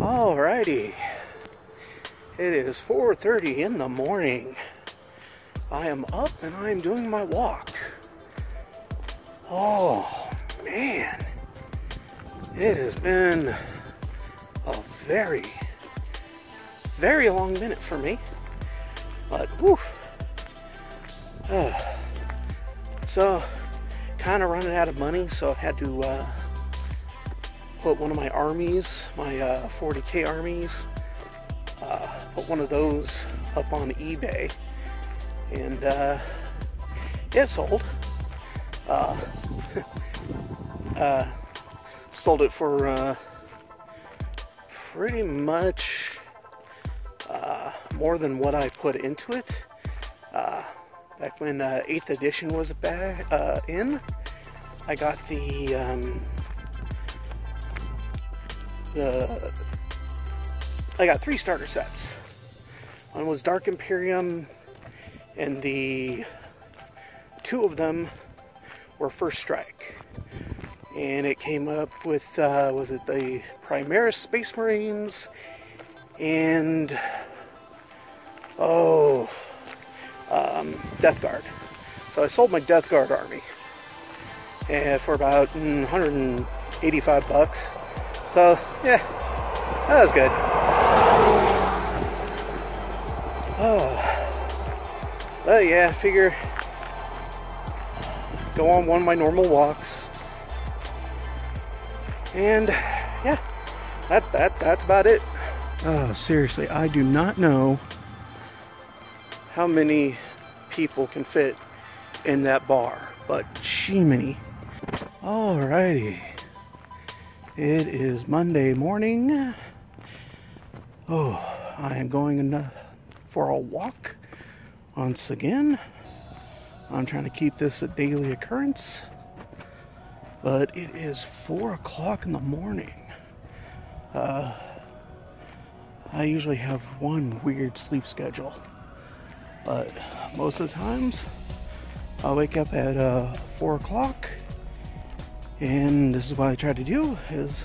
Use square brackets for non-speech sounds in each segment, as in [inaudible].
Alrighty. It is 4.30 in the morning. I am up and I am doing my walk. Oh, man. It has been a very, very long minute for me. But, whew. Uh, so, kind of running out of money, so I had to uh, put one of my armies, my uh, 40k armies, uh, put one of those up on eBay, and uh, it sold. Uh, [laughs] uh, sold it for uh, pretty much uh, more than what I put into it. Uh, back when uh, 8th edition was back uh, in, I got the um, the I got three starter sets. One was Dark Imperium, and the two of them were First Strike. And it came up with uh, was it the Primaris Space Marines and oh um, Death Guard. So I sold my Death Guard army and for about 185 bucks. So yeah, that was good. Oh, but yeah, figure go on one of my normal walks, and yeah, that that that's about it. Oh, seriously, I do not know how many people can fit in that bar, but she many. Alrighty. It is Monday morning. Oh, I am going for a walk once again. I'm trying to keep this a daily occurrence, but it is four o'clock in the morning. Uh, I usually have one weird sleep schedule, but most of the times I wake up at uh, four o'clock and this is what I try to do is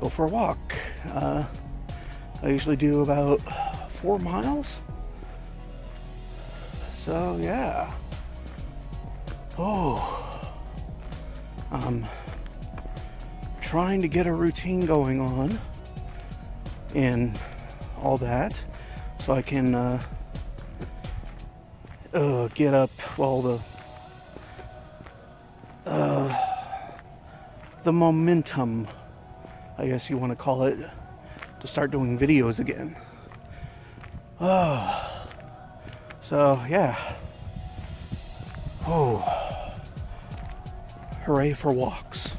go for a walk. Uh, I usually do about four miles. So yeah. Oh, I'm trying to get a routine going on and all that so I can uh, uh, get up well the uh, the momentum, I guess you want to call it, to start doing videos again. Oh, so yeah. Oh, hooray for walks.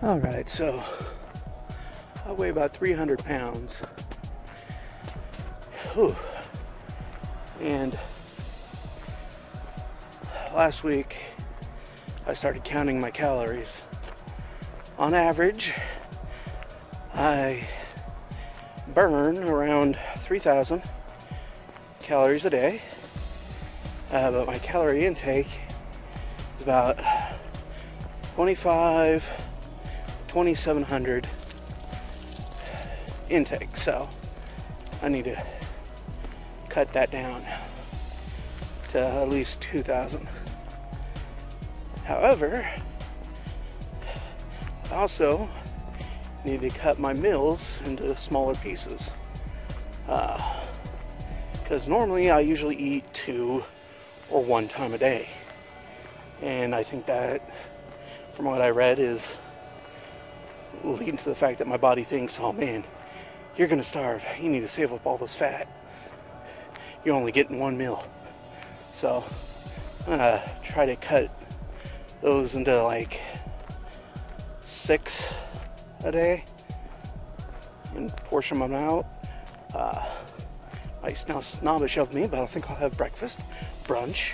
All right, so I weigh about 300 pounds. Whew. And last week I started counting my calories. On average, I burn around 3,000 calories a day, uh, but my calorie intake is about 25, 2,700 intake. So I need to cut that down to at least 2,000. However, I also need to cut my meals into smaller pieces. Because uh, normally I usually eat two or one time a day. And I think that, from what I read, is leading to the fact that my body thinks, oh man, you're gonna starve. You need to save up all this fat. You're only getting one meal. So, I'm gonna try to cut those into like six a day and portion them out. Uh, it's now snobbish of me, but I think I'll have breakfast, brunch,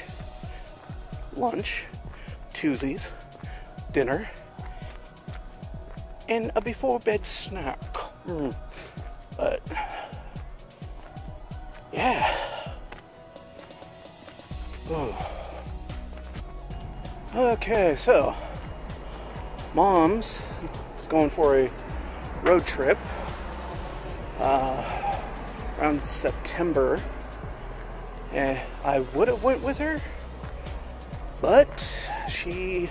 lunch, Tuesdays, dinner, and a before bed snack. Mm. But yeah. Oh. Okay, so mom's is going for a road trip uh, around September. And I would have went with her, but she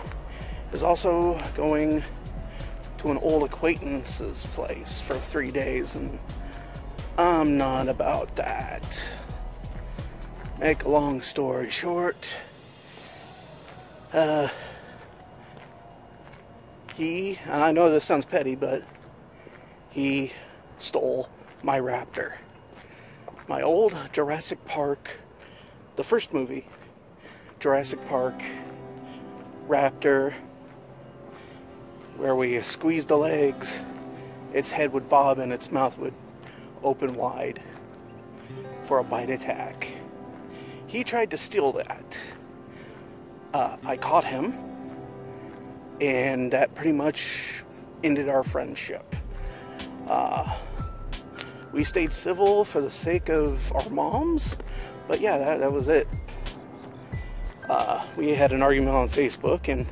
is also going to an old acquaintance's place for three days, and I'm not about that. Make a long story short, uh, he, and I know this sounds petty, but he stole my Raptor. My old Jurassic Park, the first movie, Jurassic Park Raptor, where we squeezed the legs, its head would bob and its mouth would open wide for a bite attack. He tried to steal that. Uh, I caught him, and that pretty much ended our friendship. Uh, we stayed civil for the sake of our moms, but yeah, that, that was it. Uh, we had an argument on Facebook, and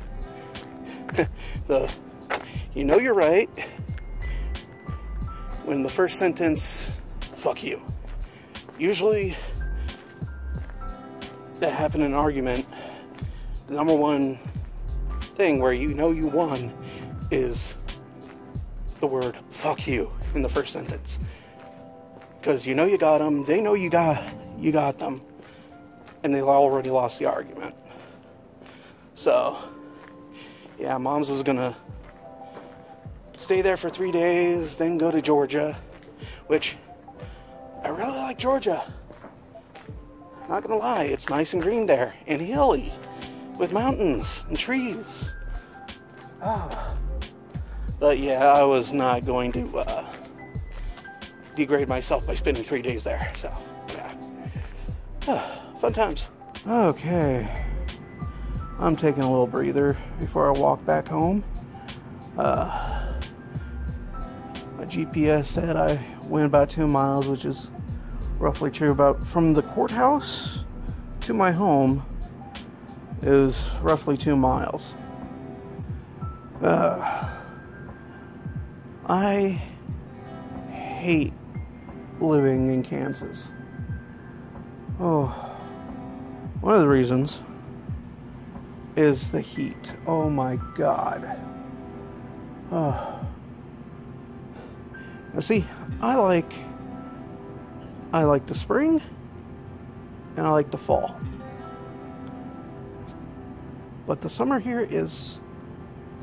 [laughs] the you know you're right when the first sentence, fuck you. Usually, that happened in an argument. The number one thing where you know you won is the word fuck you in the first sentence. Because you know you got them, they know you got you got them, and they already lost the argument. So, yeah, mom's was gonna stay there for three days, then go to Georgia, which I really like Georgia. Not gonna lie, it's nice and green there and hilly with mountains and trees. Ah. But yeah, I was not going to uh, degrade myself by spending three days there. So, yeah. Ah, fun times. Okay. I'm taking a little breather before I walk back home. Uh, my GPS said I went about two miles, which is roughly true. About from the courthouse to my home is roughly two miles. Uh, I hate living in Kansas. Oh, one of the reasons is the heat. Oh my god. Oh. Now see, I like I like the spring and I like the fall. But the summer here is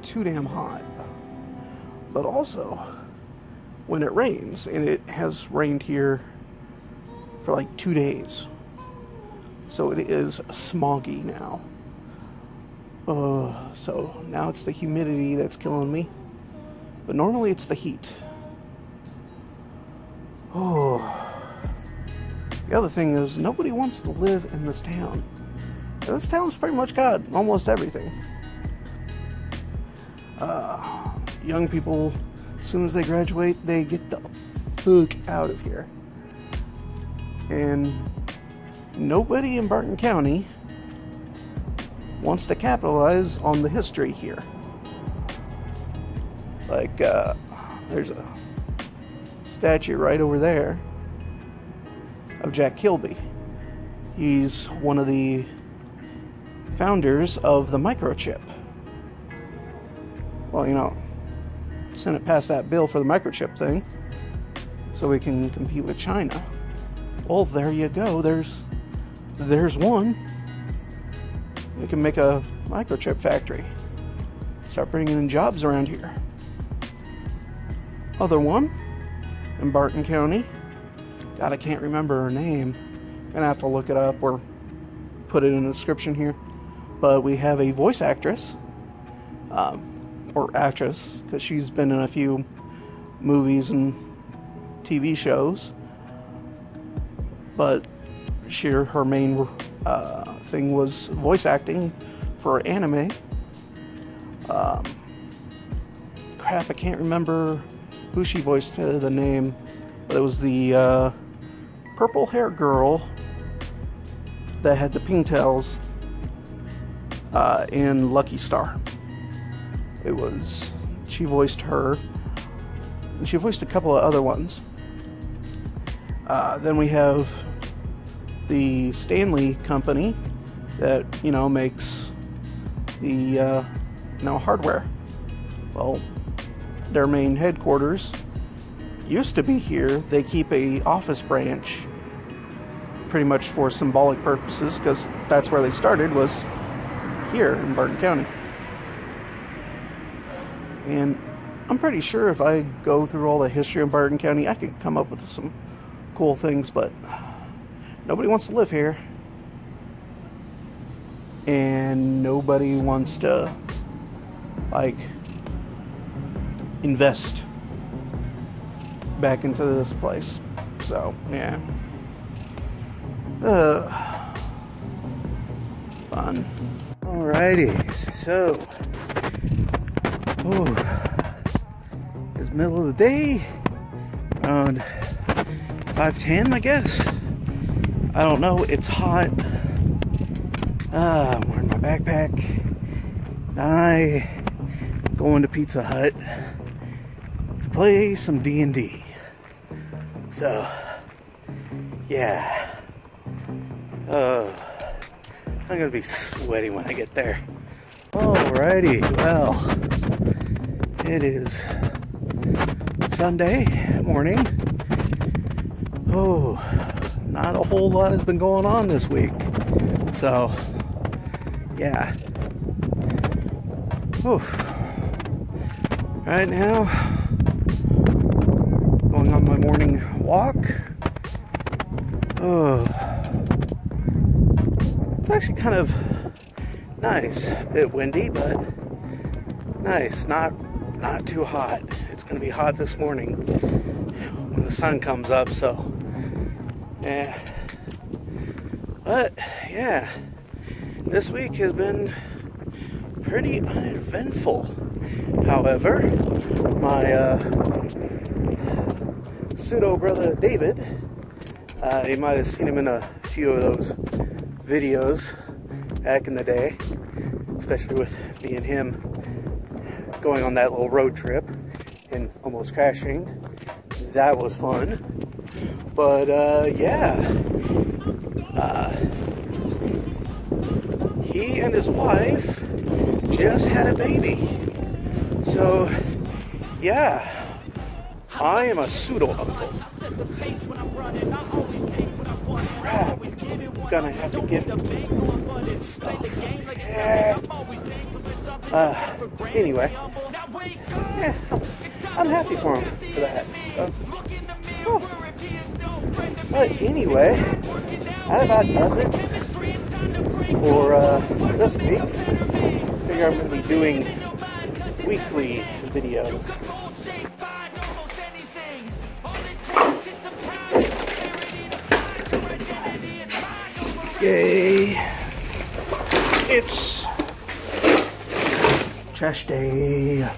too damn hot. But also, when it rains, and it has rained here for like two days, so it is smoggy now. Uh, so now it's the humidity that's killing me. But normally it's the heat. Oh. [sighs] The other thing is, nobody wants to live in this town. This town's pretty much got almost everything. Uh, young people, as soon as they graduate, they get the fuck out of here. And nobody in Barton County wants to capitalize on the history here. Like, uh, there's a statue right over there of Jack Kilby. He's one of the founders of the microchip. Well, you know, Senate passed that bill for the microchip thing so we can compete with China. Well, there you go. There's there's one. We can make a microchip factory. Start bringing in jobs around here. Other one in Barton County. God, I can't remember her name. Gonna have to look it up or put it in the description here. But we have a voice actress, um, or actress, because she's been in a few movies and TV shows. But she, her main uh, thing was voice acting for anime. Um, crap, I can't remember who she voiced uh, the name, but it was the uh, purple hair girl that had the pigtails uh, in Lucky Star. It was she voiced her. and she voiced a couple of other ones. Uh, then we have the Stanley Company that you know makes the uh, hardware. Well, their main headquarters used to be here. They keep a office branch pretty much for symbolic purposes because that's where they started was here in Barton County. And I'm pretty sure if I go through all the history of Barton County, I could come up with some cool things, but nobody wants to live here. And nobody wants to, like, invest back into this place. So, yeah. Uh, fun. Alrighty, so, oh, it's middle of the day, around 5:10, I guess. I don't know. It's hot. Uh, I'm wearing my backpack. I going to Pizza Hut to play some D&D. So, yeah. Uh, I'm gonna be sweaty when I get there. Alrighty, well, it is Sunday morning. Oh, not a whole lot has been going on this week. So, yeah. Whew. Right now, going on my morning walk. Oh, it's actually kind of nice. A bit windy, but nice. Not not too hot. It's gonna be hot this morning when the sun comes up. So, yeah. But yeah, this week has been pretty uneventful. However, my uh, pseudo brother David, uh, you might have seen him in a few of those videos back in the day, especially with me and him going on that little road trip and almost crashing. That was fun. But uh, yeah, uh, he and his wife just had a baby. So, yeah, I am a pseudo uncle. Gonna have to get stuff. Uh, anyway, yeah, I'm happy for him for that. Uh, oh. But anyway, that about does it for uh, this week. I Figure I'm gonna be doing weekly videos. Yay! It's trash day.